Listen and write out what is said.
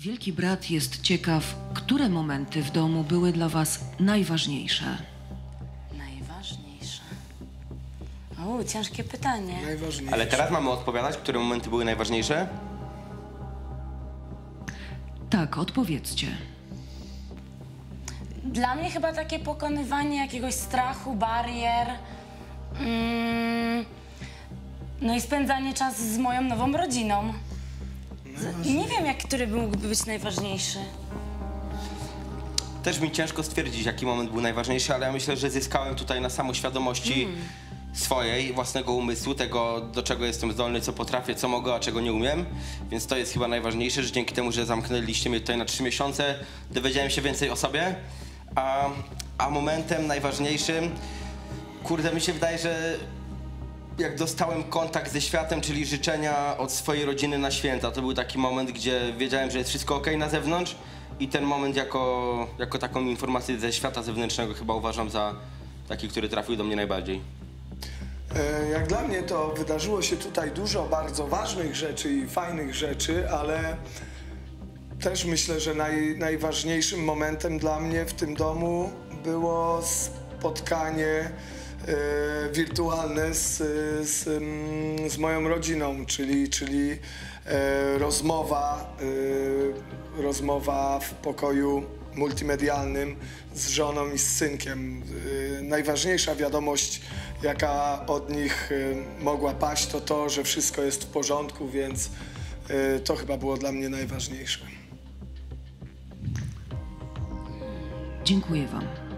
Wielki brat jest ciekaw, które momenty w domu były dla was najważniejsze. Najważniejsze. O, ciężkie pytanie. Najważniejsze. Ale teraz mamy odpowiadać, które momenty były najważniejsze? Tak, odpowiedzcie. Dla mnie chyba takie pokonywanie jakiegoś strachu, barier. Mm, no i spędzanie czasu z moją nową rodziną. Z- Nie wiem, jak, który mógłby być najważniejszy. Też mi ciężko stwierdzić, jaki moment był najważniejszy, ale ja myślę, że zyskałem tutaj na samoświadomości swojej, własnego umysłu, tego, do czego jestem zdolny, co potrafię, co mogę, a czego nie umiem. Więc to jest chyba najważniejsze, że dzięki temu, że zamknęliście mnie tutaj na trzy miesiące, dowiedziałem się więcej o sobie. A, a momentem najważniejszym, kurde, mi się wydaje, że jak dostałem kontakt ze światem, czyli życzenia od swojej rodziny na święta, to był taki moment, gdzie wiedziałem, że jest wszystko ok na zewnątrz i ten moment jako, jako taką informację ze świata zewnętrznego chyba uważam za taki, który trafił do mnie najbardziej. E, Jak dla mnie to wydarzyło się tutaj dużo bardzo ważnych rzeczy i fajnych rzeczy, ale też myślę, że naj, najważniejszym momentem dla mnie w tym domu było spotkanie e, wirtualne z, z, mm, z moją rodziną, czyli, czyli e, rozmowa, e, rozmowa w pokoju multimedialnym z żoną i z synkiem. Najważniejsza wiadomość, jaka od nich mogła paść, to to, że wszystko jest w porządku, więc to chyba było dla mnie najważniejsze. Dziękuję wam.